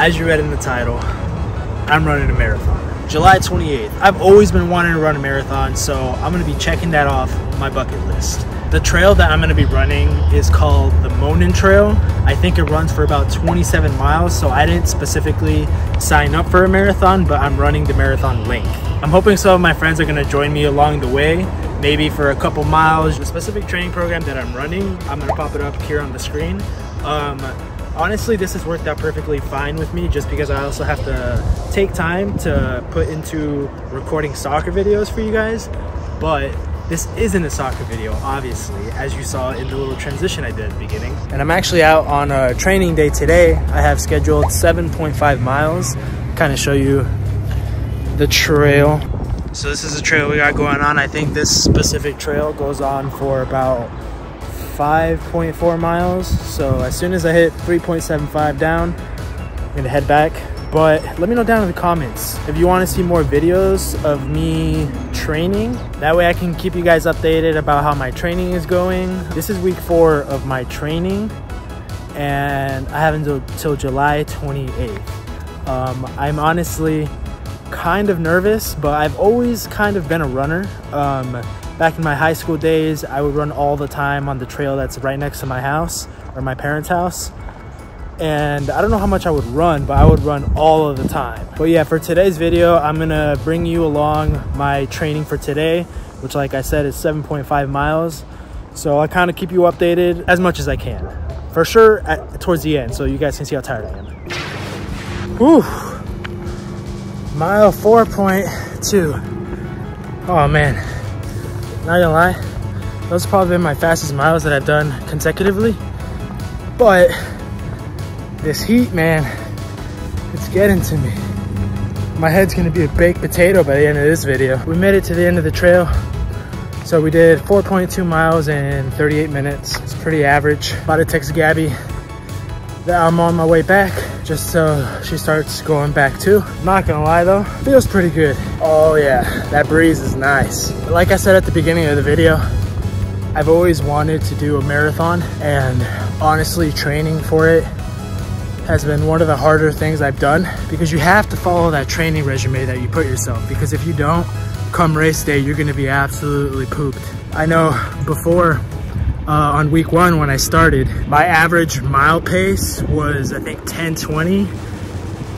as you read in the title, I'm running a marathon. July 28th. I've always been wanting to run a marathon, so I'm gonna be checking that off my bucket list. The trail that I'm gonna be running is called the Monon Trail. I think it runs for about 27 miles, so I didn't specifically sign up for a marathon, but I'm running the marathon link. I'm hoping some of my friends are gonna join me along the way, maybe for a couple miles. The specific training program that I'm running, I'm gonna pop it up here on the screen. Um, honestly this has worked out perfectly fine with me just because i also have to take time to put into recording soccer videos for you guys. But this isn't a soccer video obviously as you saw in the little transition i did at the beginning. And i'm actually out on a training day today. I have scheduled 7.5 miles. Kind of show you the trail. So this is the trail we got going on. I think this specific trail goes on for about 5.4 miles. So as soon as I hit 3.75 down, I'm gonna head back. But let me know down in the comments if you want to see more videos of me training. That way I can keep you guys updated about how my training is going. This is week four of my training and I have until, until July 28th. Um, I'm honestly kind of nervous, but I've always kind of been a runner. Um, Back in my high school days, I would run all the time on the trail that's right next to my house or my parents' house. And I don't know how much I would run, but I would run all of the time. But yeah, for today's video, I'm gonna bring you along my training for today, which like I said is 7.5 miles. So I kind of keep you updated as much as I can. For sure, at, towards the end, so you guys can see how tired I am. Whew. Mile 4.2. Oh man. Not gonna lie, those have probably been my fastest miles that I've done consecutively. But this heat, man, it's getting to me. My head's gonna be a baked potato by the end of this video. We made it to the end of the trail. So we did 4.2 miles in 38 minutes. It's pretty average. About to text Gabby that I'm on my way back just so she starts going back too. Not gonna lie though, feels pretty good. Oh yeah, that breeze is nice. Like I said at the beginning of the video, I've always wanted to do a marathon and honestly training for it has been one of the harder things I've done because you have to follow that training resume that you put yourself because if you don't, come race day, you're gonna be absolutely pooped. I know before uh, on week one when I started. My average mile pace was I think 1020.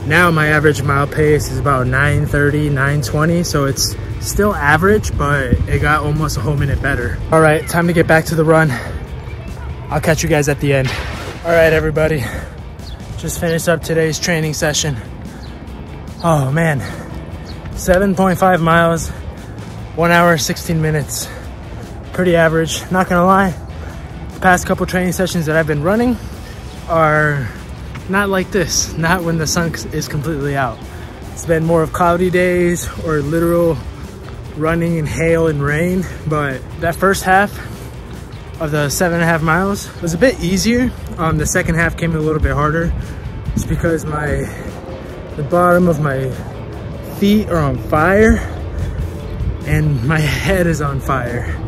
Now my average mile pace is about 930, 920. So it's still average, but it got almost a whole minute better. All right, time to get back to the run. I'll catch you guys at the end. All right, everybody. Just finished up today's training session. Oh man, 7.5 miles, one hour, 16 minutes. Pretty average, not gonna lie past couple training sessions that I've been running are not like this, not when the sun is completely out. It's been more of cloudy days or literal running in hail and rain, but that first half of the seven and a half miles was a bit easier. Um, the second half came a little bit harder. It's because my, the bottom of my feet are on fire and my head is on fire.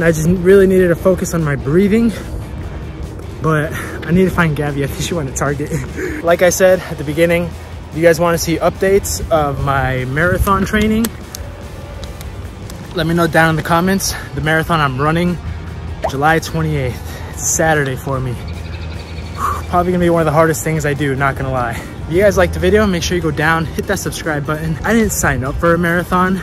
And I just really needed to focus on my breathing. But I need to find Gabby. I think she went to Target. like I said at the beginning, if you guys want to see updates of my marathon training, let me know down in the comments. The marathon I'm running July 28th. It's Saturday for me. Probably gonna be one of the hardest things I do, not gonna lie. If you guys liked the video, make sure you go down, hit that subscribe button. I didn't sign up for a marathon.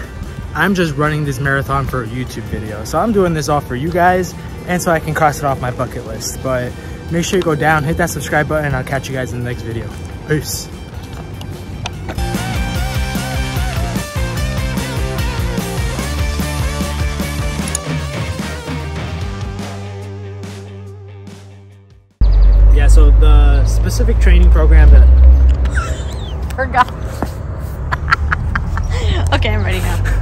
I'm just running this marathon for a YouTube video. So I'm doing this all for you guys and so I can cross it off my bucket list. But make sure you go down, hit that subscribe button, and I'll catch you guys in the next video. Peace. Yeah, so the specific training program that... Forgot. okay, I'm ready now.